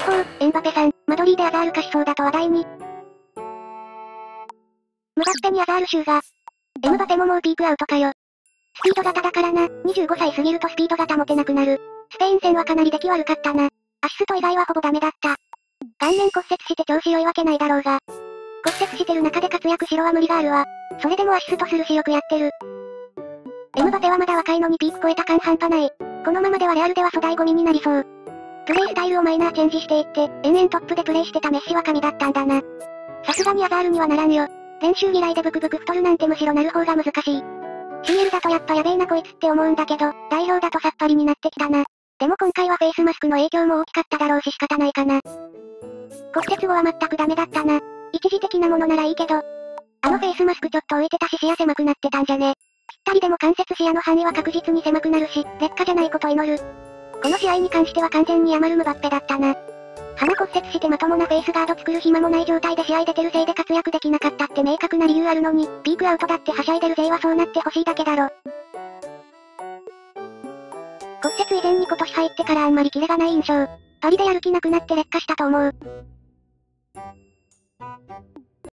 ほう、エンバペさん、マドリーでアザール貸しそうだと話題に。ムバッペにアザール州が。エムバペももうピークアウトかよ。スピード型だからな、25歳過ぎるとスピード型持てなくなる。スペイン戦はかなり出来悪かったな。アシスト以外はほぼダメだった。顔面骨折して調子良いわけないだろうが。骨折してる中で活躍しろは無理があるわ。それでもアシストするしよくやってる。エムバペはまだ若いのにピーク超えた感半端ない。このままではレアルでは粗大ゴミになりそう。プレイスタイルをマイナーチェンジしていって、延々トップでプレイしてたメッシは神だったんだな。さすがにアザールにはならんよ。練習嫌いでブクブク太るなんてむしろなる方が難しい。CL だとやっぱやべえなこいつって思うんだけど、代表だとさっぱりになってきたな。でも今回はフェイスマスクの影響も大きかっただろうし仕方ないかな。骨折後は全くダメだったな。一時的なものならいいけど。あのフェイスマスクちょっと置いてたし視野狭くなってたんじゃね。ぴったりでも関節視野の範囲は確実に狭くなるし、劣化じゃないこと祈る。この試合に関しては完全に余るムバッペだったな。鼻骨折してまともなフェイスガード作る暇もない状態で試合出てるせいで活躍できなかったって明確な理由あるのに、ピークアウトだってはしゃいでる勢はそうなってほしいだけだろ。骨折以前に今年入ってからあんまりキレがない印象。パリでやる気なくなって劣化したと思う。